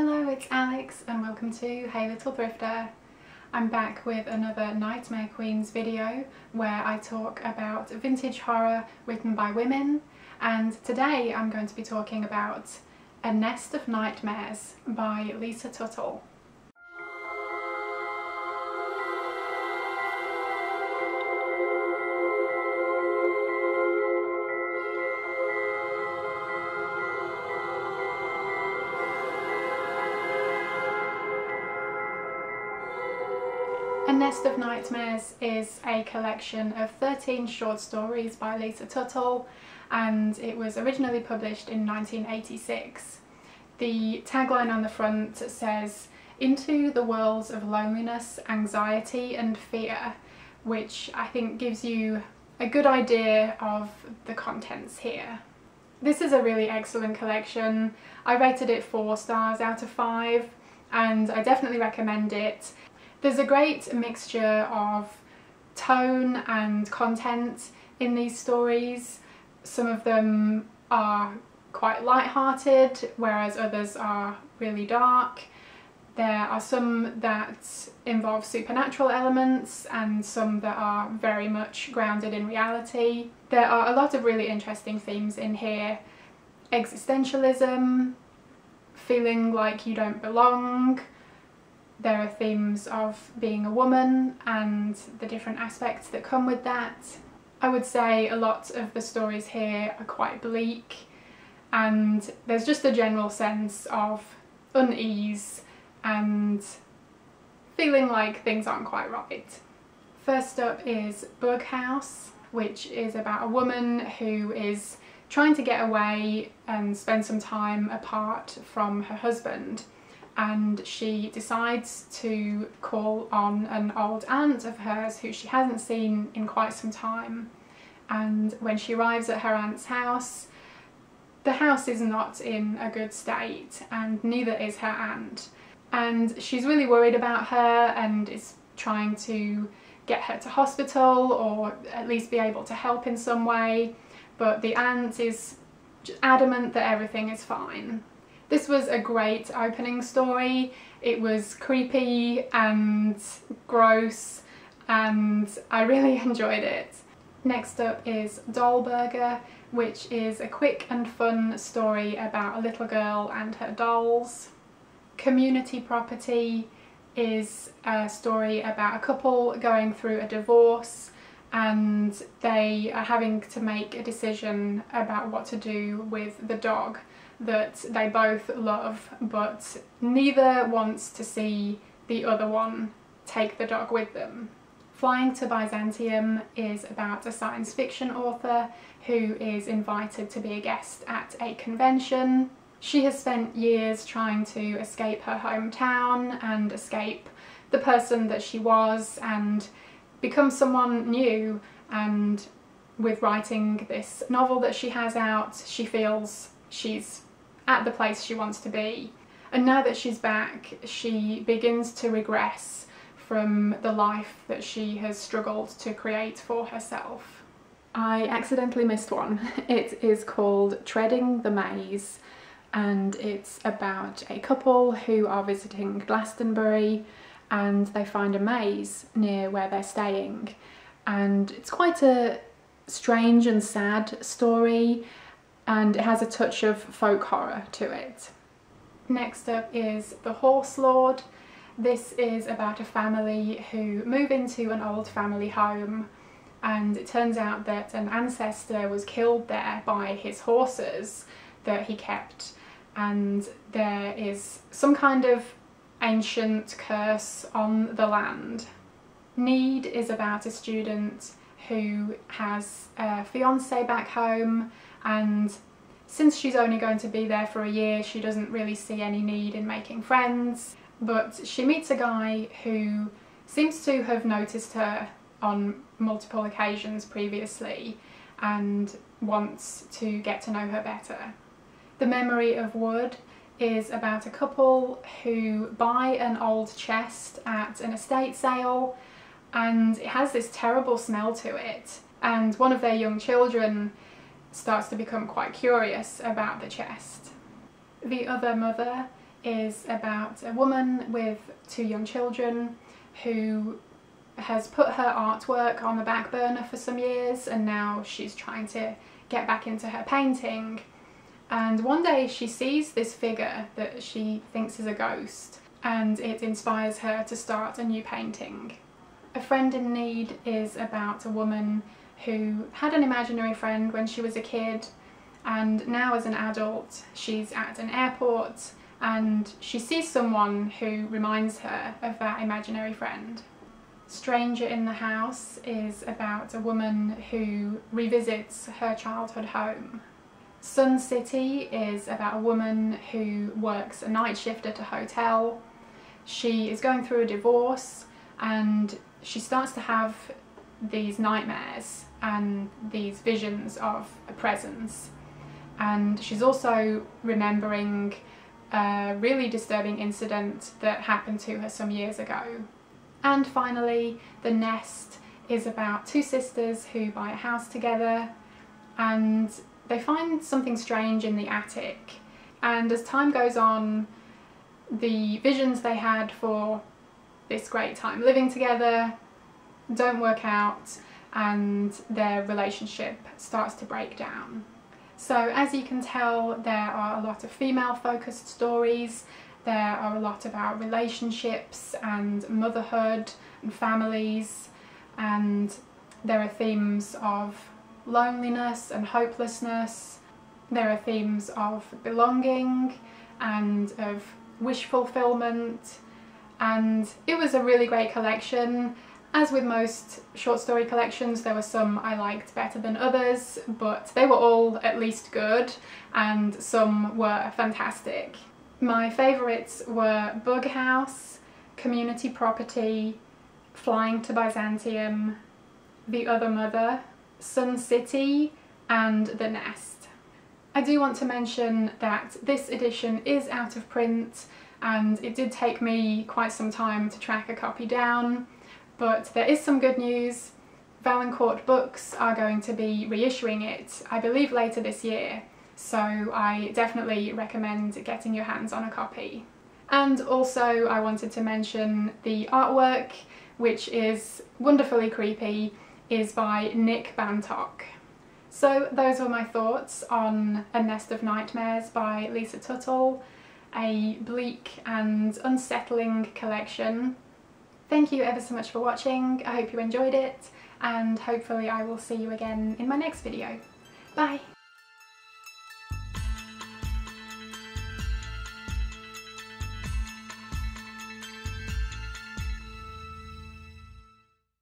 Hello, it's Alex and welcome to Hey Little Thrifter. I'm back with another Nightmare Queens video where I talk about vintage horror written by women and today I'm going to be talking about A Nest of Nightmares by Lisa Tuttle. Nest of Nightmares is a collection of 13 short stories by Lisa Tuttle and it was originally published in 1986. The tagline on the front says, into the worlds of loneliness, anxiety and fear, which I think gives you a good idea of the contents here. This is a really excellent collection. I rated it 4 stars out of 5 and I definitely recommend it. There's a great mixture of tone and content in these stories. Some of them are quite light-hearted, whereas others are really dark. There are some that involve supernatural elements and some that are very much grounded in reality. There are a lot of really interesting themes in here. Existentialism, feeling like you don't belong, there are themes of being a woman and the different aspects that come with that. I would say a lot of the stories here are quite bleak and there's just a general sense of unease and feeling like things aren't quite right. First up is Bug House, which is about a woman who is trying to get away and spend some time apart from her husband and she decides to call on an old aunt of hers who she hasn't seen in quite some time. And when she arrives at her aunt's house the house is not in a good state and neither is her aunt. And she's really worried about her and is trying to get her to hospital or at least be able to help in some way. But the aunt is adamant that everything is fine this was a great opening story. It was creepy and gross and I really enjoyed it. Next up is Doll Burger, which is a quick and fun story about a little girl and her dolls. Community Property is a story about a couple going through a divorce and they are having to make a decision about what to do with the dog that they both love but neither wants to see the other one take the dog with them. Flying to Byzantium is about a science fiction author who is invited to be a guest at a convention. She has spent years trying to escape her hometown and escape the person that she was and become someone new and with writing this novel that she has out she feels she's at the place she wants to be. And now that she's back, she begins to regress from the life that she has struggled to create for herself. I accidentally missed one. It is called Treading the Maze and it's about a couple who are visiting Glastonbury and they find a maze near where they're staying and it's quite a strange and sad story and it has a touch of folk horror to it. Next up is The Horse Lord. This is about a family who move into an old family home and it turns out that an ancestor was killed there by his horses that he kept and there is some kind of ancient curse on the land. Need is about a student who has a fiance back home and since she's only going to be there for a year she doesn't really see any need in making friends but she meets a guy who seems to have noticed her on multiple occasions previously and wants to get to know her better. The Memory of Wood is about a couple who buy an old chest at an estate sale and it has this terrible smell to it and one of their young children starts to become quite curious about the chest. The Other Mother is about a woman with two young children who has put her artwork on the back burner for some years and now she's trying to get back into her painting. And one day she sees this figure that she thinks is a ghost and it inspires her to start a new painting. A Friend in Need is about a woman who had an imaginary friend when she was a kid and now as an adult she's at an airport and she sees someone who reminds her of that imaginary friend. Stranger in the House is about a woman who revisits her childhood home. Sun City is about a woman who works a night shift at a hotel. She is going through a divorce and she starts to have these nightmares and these visions of a presence. And she's also remembering a really disturbing incident that happened to her some years ago. And finally, The Nest is about two sisters who buy a house together and they find something strange in the attic. And as time goes on, the visions they had for this great time living together don't work out and their relationship starts to break down. So as you can tell there are a lot of female focused stories, there are a lot about relationships and motherhood and families and there are themes of loneliness and hopelessness, there are themes of belonging and of wish fulfillment. And it was a really great collection as with most short story collections, there were some I liked better than others, but they were all at least good, and some were fantastic. My favourites were Bug House, Community Property, Flying to Byzantium, The Other Mother, Sun City, and The Nest. I do want to mention that this edition is out of print and it did take me quite some time to track a copy down. But there is some good news. Valancourt Books are going to be reissuing it, I believe later this year, so I definitely recommend getting your hands on a copy. And also I wanted to mention the artwork, which is wonderfully creepy, is by Nick Bantock. So those were my thoughts on A Nest of Nightmares by Lisa Tuttle, a bleak and unsettling collection Thank you ever so much for watching, I hope you enjoyed it, and hopefully I will see you again in my next video. Bye!